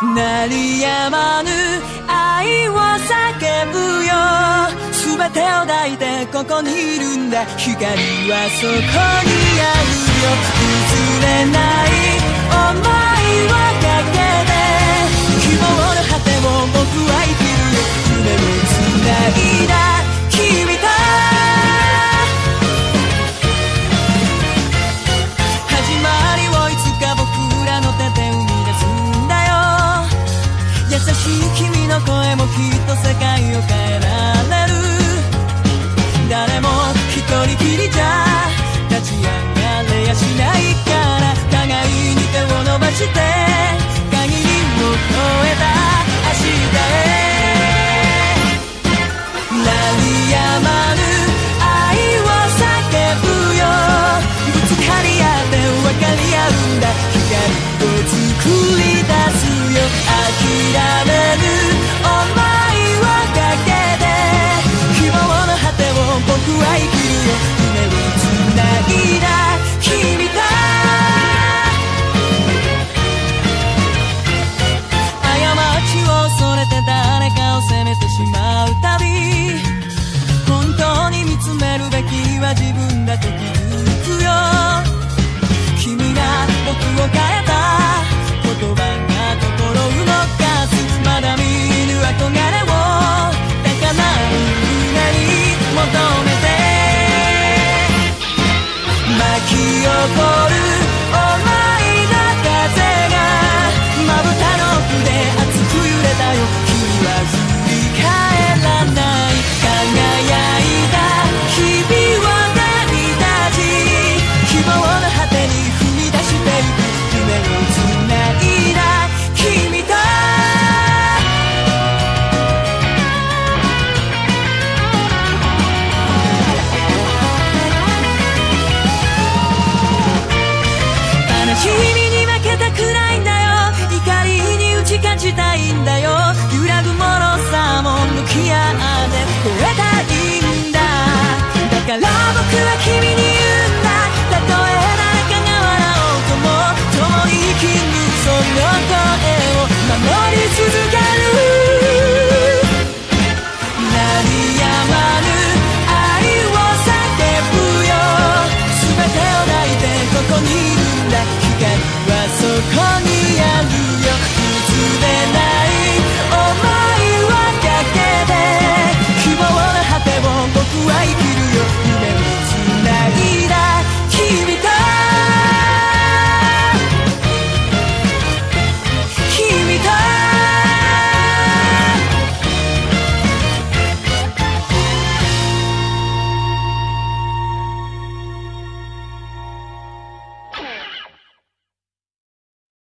鳴りやまぬ愛を叫ぶよ。全てを抱いてここにいるんだ。光はそこにあるよ。譲れないしないから互いに手を伸ばして限りを超えた明日へ鳴りやまぬ愛を叫ぶよ。ぶつかり合って分かり合うんだ。光を作り敢去打